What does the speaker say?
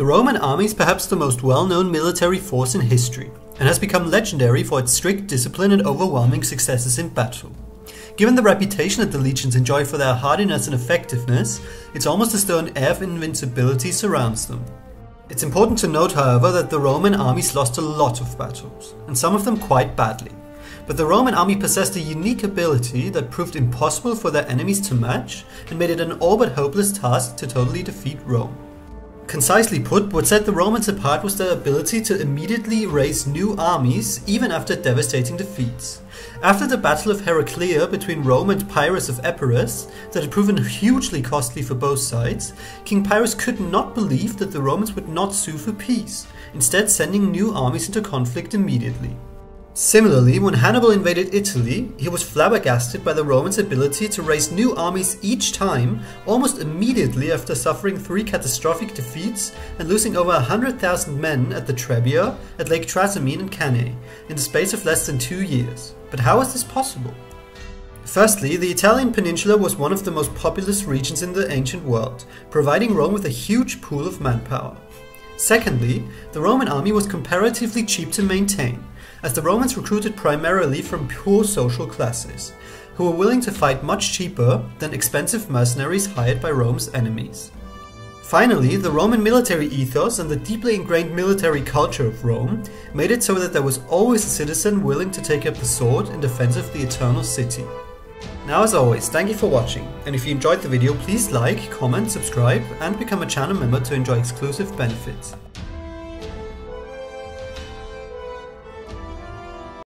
The Roman army is perhaps the most well-known military force in history, and has become legendary for its strict discipline and overwhelming successes in battle. Given the reputation that the legions enjoy for their hardiness and effectiveness, it's almost as though an air of invincibility surrounds them. It's important to note, however, that the Roman armies lost a lot of battles, and some of them quite badly. But the Roman army possessed a unique ability that proved impossible for their enemies to match and made it an all but hopeless task to totally defeat Rome. Concisely put, what set the Romans apart was their ability to immediately raise new armies even after devastating defeats. After the Battle of Heraclea between Rome and Pyrrhus of Epirus, that had proven hugely costly for both sides, King Pyrrhus could not believe that the Romans would not sue for peace, instead sending new armies into conflict immediately. Similarly, when Hannibal invaded Italy, he was flabbergasted by the Romans' ability to raise new armies each time, almost immediately after suffering three catastrophic defeats and losing over 100,000 men at the Trebia, at Lake Trasimene and Cannae, in the space of less than two years. But how is this possible? Firstly, the Italian peninsula was one of the most populous regions in the ancient world, providing Rome with a huge pool of manpower. Secondly, the Roman army was comparatively cheap to maintain, as the Romans recruited primarily from poor social classes, who were willing to fight much cheaper than expensive mercenaries hired by Rome's enemies. Finally, the Roman military ethos and the deeply ingrained military culture of Rome made it so that there was always a citizen willing to take up the sword in defense of the eternal city. Now as always, thank you for watching, and if you enjoyed the video please like, comment, subscribe and become a channel member to enjoy exclusive benefits.